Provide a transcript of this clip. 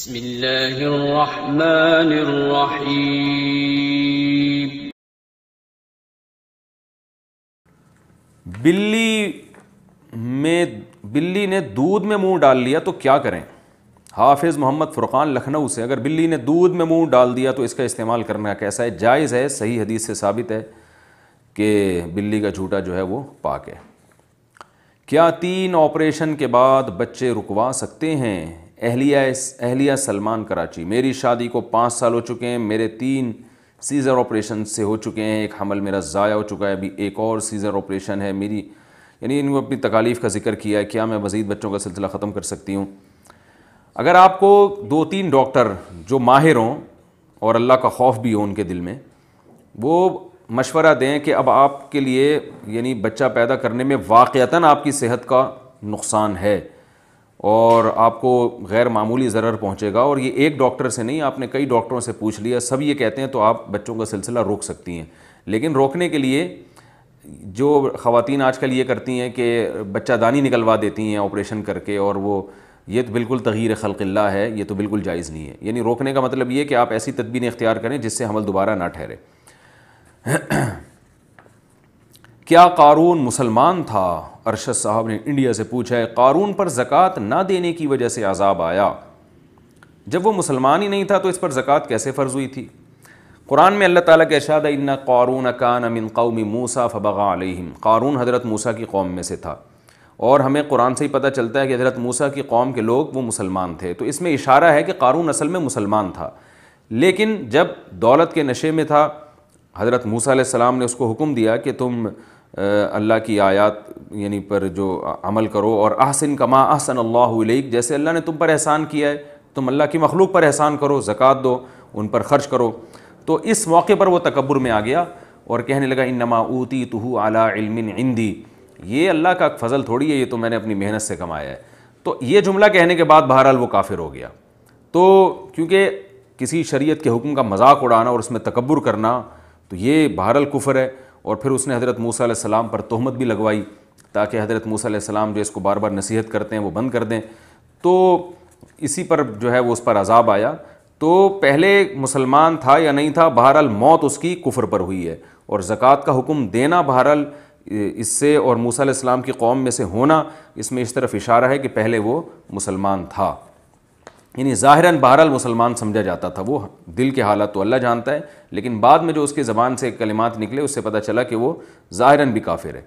बिस्मिल्लाहिर्रहमानिर्रहीम बिल्ली में, बिल्ली ने दूध में मुँह डाल लिया तो क्या करें? हाफिज़ मोहम्मद फ़ुरक़ान लखनऊ से, अगर बिल्ली ने दूध में मुँह डाल दिया तो इसका इस्तेमाल करना कैसा है? जायज़ है, सही हदीस से साबित है कि बिल्ली का झूठा जो है वो पाक है। क्या तीन ऑपरेशन के बाद बच्चे रुकवा सकते हैं? अहलिया अहलिया सलमान कराची। मेरी शादी को पाँच साल हो चुके हैं, मेरे तीन सीज़र ऑपरेशन से हो चुके हैं, एक हमल मेरा ज़ाया हो चुका है, अभी एक और सीज़र ऑपरेशन है, मेरी, यानी इनको अपनी तकालीफ़ का ज़िक्र किया है, क्या मैं मज़ीद बच्चों का सिलसिला ख़त्म कर सकती हूँ? अगर आपको दो तीन डॉक्टर जो माहिर हों, और अल्लाह का खौफ भी हो उनके दिल में, वो मशवरा दें कि अब आपके लिए, यानी बच्चा पैदा करने में वाक़ता आपकी सेहत का नुकसान है। और आपको गैर मामूली ज़र पहुँचेगा। और ये एक डॉक्टर से नहीं, आपने कई डॉक्टरों से पूछ लिया। सब ये कहते हैं तो आप बच्चों का सिलसिला रोक सकती हैं। लेकिन रोकने के लिए जो ख़वातीन आजकल ये करती हैं कि बच्चा दानी निकलवा देती हैं ऑपरेशन करके, और वो, ये तो बिल्कुल तगीर खलकिल्ला है, ये तो बिल्कुल जायज़ नहीं है। यानी रोकने का मतलब ये कि आप ऐसी तदबीर इख्तियार करें जिससे हमल दोबारा ना ठहरे। क्या कारून मुसलमान था? अरशद साहब ने इंडिया से पूछा है कारून पर ज़क़़त ना देने की वजह से आज़ाब आया? जब वो मुसलमान ही नहीं था तो इस पर ज़क़़त कैसे फ़र्ज़ हुई थी? कुरान में अल्लाह ताला के इरशाद इन्ना कारून कान अमिन कौमी मूसा फ़बगा अलैहिम। कारून हज़रत मूसा की कौम में से था। और हमें कुरान से ही पता चलता है कि हज़रत मूसा की कौम के लोग वो मुसलमान थे। तो इसमें इशारा है कि कारून असल में मुसलमान था। लेकिन जब दौलत के नशे में था, हज़रत मूसा सलाम ने उसको हुक्म दिया कि तुम अल्लाह की आयत, यानी पर जो अमल करो और आहसिन कमा आहसन अल्लाह जैसे अल्लाह ने तुम पर एहसान किया है, तुम अल्लाह की मखलूक पर एहसान करो, ज़क़़त दो, उन पर ख़र्च करो। तो इस मौके पर वो तकबर में आ गया और कहने लगा इन नमा ऊती तुहू आला इल्मिन इंदी। ये अल्लाह का फजल थोड़ी है, ये तो मैंने अपनी मेहनत से कमाया है। तो ये जुमला कहने के बाद बहरहाल वो काफिर हो गया। तो क्योंकि किसी शरीयत के हुक्म का मज़ाक उड़ाना और उसमें तकबर करना तो ये बहरहाल कुफर है। और फिर उसने हज़रत मूसा सलाम पर तहमत भी लगवाई, ताकि हज़रत मूसा सलाम जो इसको बार बार नसीहत करते हैं, वो बंद कर दें। तो इसी पर जो है वो उस पर अजाब आया। तो पहले मुसलमान था या नहीं था, बहरहाल मौत उसकी कुफर पर हुई है। और ज़क़़त का हुक्म देना बहरहाल इससे और मूसा सलाम की कौम में से होना, इसमें इस तरफ़ इशारा है कि पहले वो मुसलमान था। यानी ज़ाहिरन बहरल मुसलमान समझा जाता था। वो दिल के हालात तो अल्लाह जानता है, लेकिन बाद में जो उसकी ज़बान से कलिमात निकले, उससे पता चला कि वो ज़ाहिरन भी काफिर है।